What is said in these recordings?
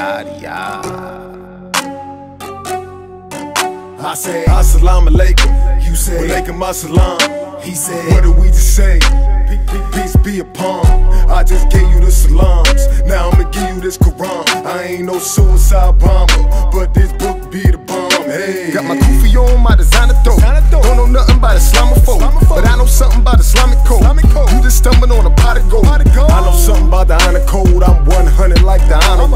yada yada. I said, Assalamu alaikum. You said, Walaikum assalam. He said, What do we just say? Peace be upon. I just gave you the salams. Now I'ma give you this Quran. I ain't no suicide bomber, but this book be the bomb. Hey, got my kufi on my designer though. Don't know nothing about Islamophobe, but I know something about Islamic code. You just stumbling on a pot of gold. I know something about the honor code. I'm 100 like the honor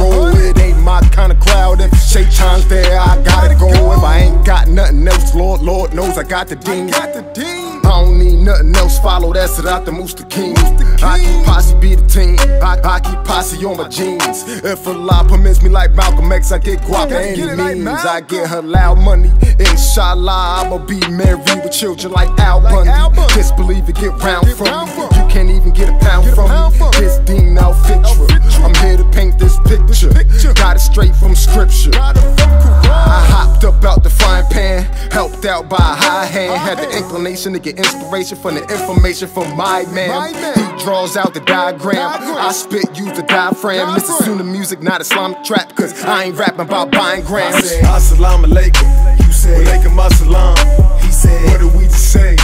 Lord, Lord knows I got the deen. Got the deen. I don't need nothing else. Follow that Sadat the Mustaqim. I keep posse be the team. I, I keep posse on my jeans. If a Allah permits me like Malcolm X, I get guap any means. I get her loud money. Inshallah, I'ma be married with children like Al Bundy. Disbelieve it, get round from me. You can't even get a pound from me. Out by a high hand. Had the uh-huh. inclination to get inspiration from the information from my man. He draws out the diagram. I spit, use the diaphragm. Listen to the music, not Islamic trap, cause I ain't rapping about buying grams. Assalamu alaikum. You said, Walaikum assalam. He said, What did we just say?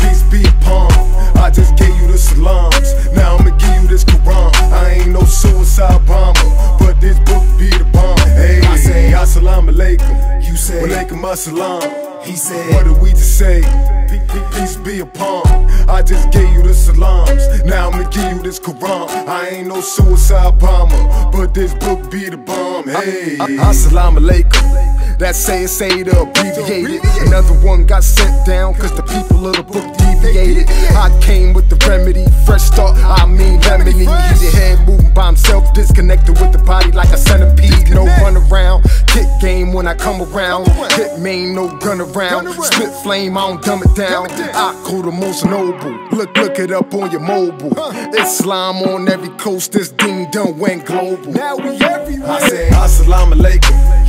Peace be upon. I just gave you the salams. Now I'ma give you this Quran. I ain't no suicide bomber, but this book be the bomb. Hey, I say, Assalamu alaikum. You said, Walaikum assalam. He said, What did we just say? Peace be upon. I just gave you the salams. Now I'ma give you this Quran. I ain't no suicide bomber, but this book be the bomb. Hey, Assalamu alaikum. That say it, uh, say it, abbreviated. Another one got sent down cause the people of the book deviated. I came with the remedy, fresh start, I mean lemony. Keep your head moving by himself, disconnected with the body like a centipede. No come around. Hit main, no gun around. Spit flame, I don't dumb it down. I call the most noble. Look, look it up on your mobile. Islam on every coast, this ding dong went global. Now we everywhere. I said, Assalamu alaikum.